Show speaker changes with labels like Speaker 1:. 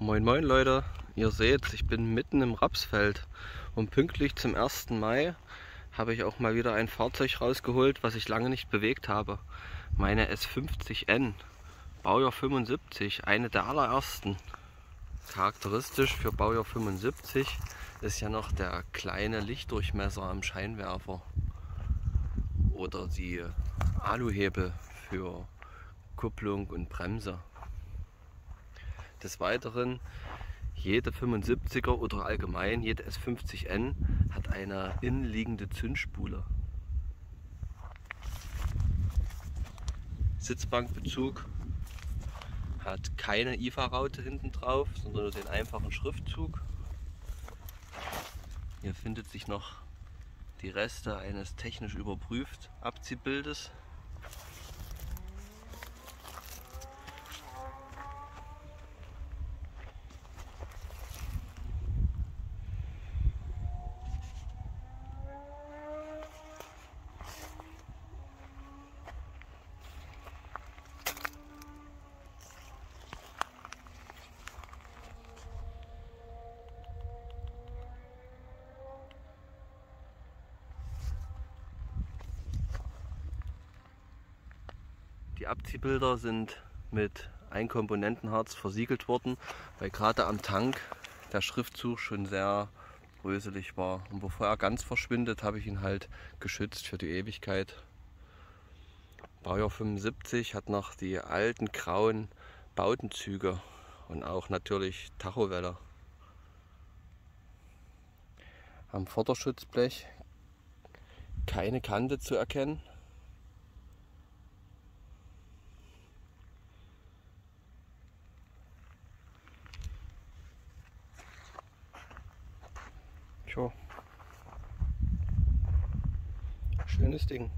Speaker 1: Moin moin Leute, ihr seht, ich bin mitten im Rapsfeld und pünktlich zum 1. Mai habe ich auch mal wieder ein Fahrzeug rausgeholt, was ich lange nicht bewegt habe. Meine S50N, Baujahr 75, eine der allerersten. Charakteristisch für Baujahr 75 ist ja noch der kleine Lichtdurchmesser am Scheinwerfer oder die Aluhebel für Kupplung und Bremse. Des Weiteren, jede 75er oder allgemein jede S50N hat eine innenliegende Zündspule. Sitzbankbezug hat keine IFA-Raute hinten drauf, sondern nur den einfachen Schriftzug. Hier findet sich noch die Reste eines technisch überprüft Abziehbildes. Die Abziehbilder sind mit Einkomponentenharz versiegelt worden, weil gerade am Tank der Schriftzug schon sehr bröselig war. Und bevor er ganz verschwindet, habe ich ihn halt geschützt für die Ewigkeit. Baujahr 75 hat noch die alten grauen Bautenzüge und auch natürlich Tachowelle. Am Vorderschutzblech keine Kante zu erkennen. Tja. Schönes Ding.